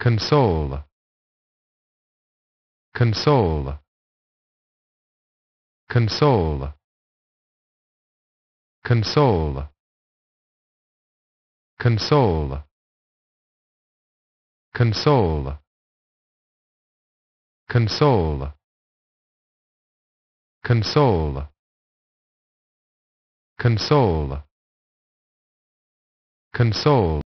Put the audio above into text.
console console console console console console console console console console